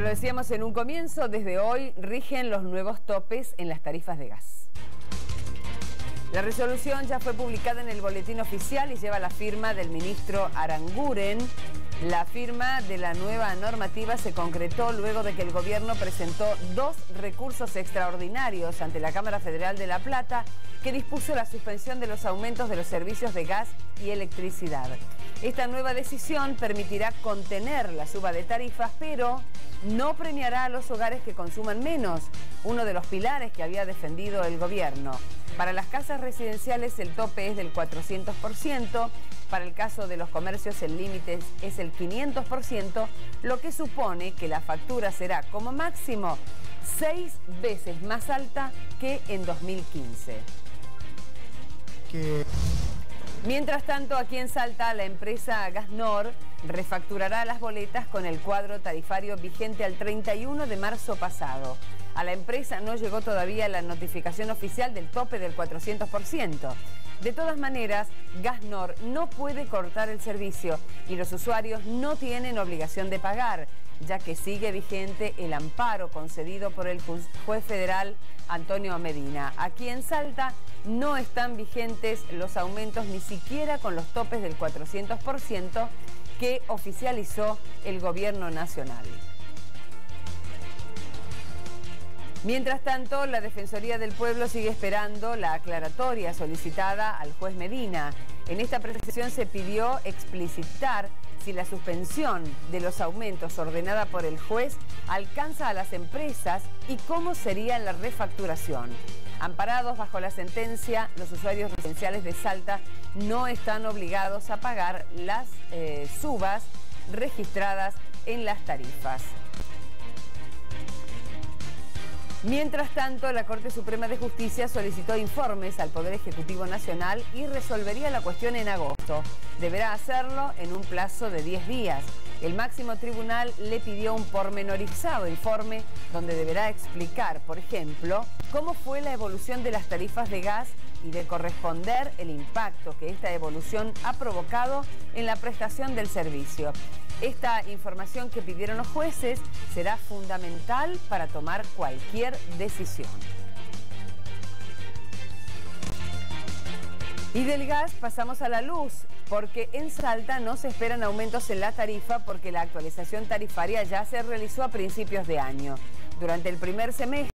lo decíamos en un comienzo, desde hoy rigen los nuevos topes en las tarifas de gas. La resolución ya fue publicada en el boletín oficial y lleva la firma del ministro Aranguren. La firma de la nueva normativa se concretó luego de que el gobierno presentó dos recursos extraordinarios ante la Cámara Federal de La Plata que dispuso la suspensión de los aumentos de los servicios de gas y electricidad. Esta nueva decisión permitirá contener la suba de tarifas, pero no premiará a los hogares que consuman menos, uno de los pilares que había defendido el gobierno. Para las casas residenciales el tope es del 400%, para el caso de los comercios el límite es el 500%, lo que supone que la factura será como máximo seis veces más alta que en 2015. Mientras tanto, aquí en Salta, la empresa Gasnor refacturará las boletas con el cuadro tarifario vigente al 31 de marzo pasado. A la empresa no llegó todavía la notificación oficial del tope del 400%. De todas maneras, Gasnor no puede cortar el servicio y los usuarios no tienen obligación de pagar, ya que sigue vigente el amparo concedido por el juez federal Antonio Medina. Aquí en Salta no están vigentes los aumentos ni siquiera con los topes del 400% que oficializó el gobierno nacional. Mientras tanto, la Defensoría del Pueblo sigue esperando la aclaratoria solicitada al juez Medina. En esta presentación se pidió explicitar si la suspensión de los aumentos ordenada por el juez alcanza a las empresas y cómo sería la refacturación. Amparados bajo la sentencia, los usuarios residenciales de Salta no están obligados a pagar las eh, subas registradas en las tarifas. Mientras tanto, la Corte Suprema de Justicia solicitó informes al Poder Ejecutivo Nacional y resolvería la cuestión en agosto. Deberá hacerlo en un plazo de 10 días. El máximo tribunal le pidió un pormenorizado informe donde deberá explicar, por ejemplo, cómo fue la evolución de las tarifas de gas y de corresponder el impacto que esta evolución ha provocado en la prestación del servicio. Esta información que pidieron los jueces será fundamental para tomar cualquier decisión. Y del gas pasamos a la luz, porque en Salta no se esperan aumentos en la tarifa porque la actualización tarifaria ya se realizó a principios de año. Durante el primer semestre